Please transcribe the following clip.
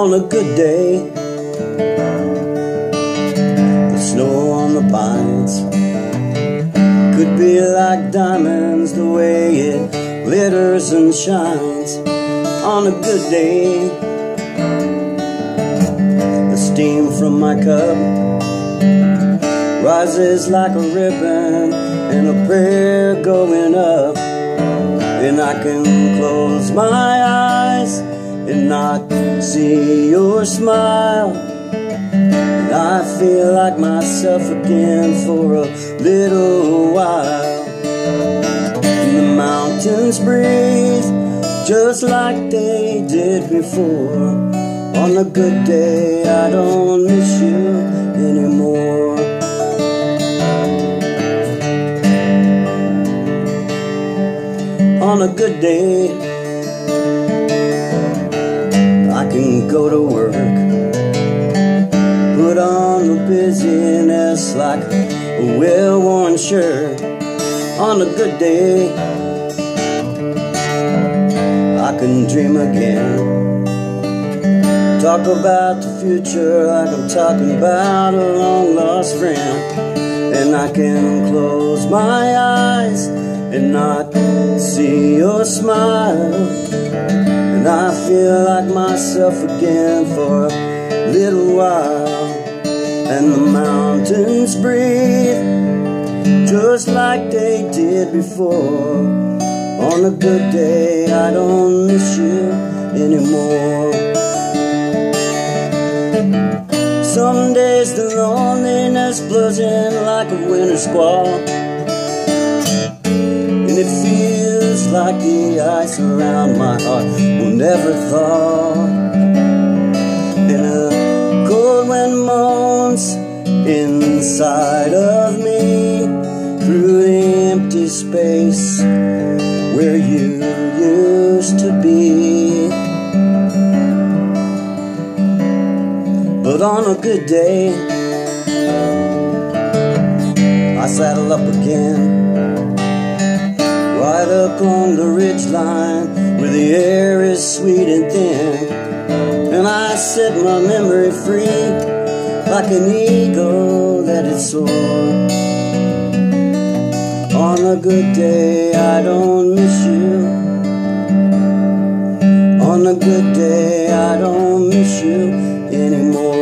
a good day. The snow on the pines could be like diamonds the way it glitters and shines on a good day. The steam from my cup rises like a ribbon and a prayer going up, and I can close my eyes and not see your smile. And I feel like myself again for a little while. And the mountains breathe just like they did before. On a good day, I don't miss you anymore. On a good day, can go to work. Put on the busyness like a well worn shirt. On a good day, I can dream again. Talk about the future like I'm talking about a long lost friend. And I can close my eyes and not see your smile. And I feel like myself again for a little while. And the mountains breathe Just like they did before. On a good day I don't miss you anymore. Some days the loneliness blows in like a winter squall. And it feels like the ice around my heart will never thaw. And a cold wind moans inside of me through the empty space where you used to be. But on a good day, I saddle up again right up on the ridge line where the air is sweet and thin. And I set my memory free like an eagle that that is soar. On a good day, I don't miss you. On a good day, I don't miss you anymore.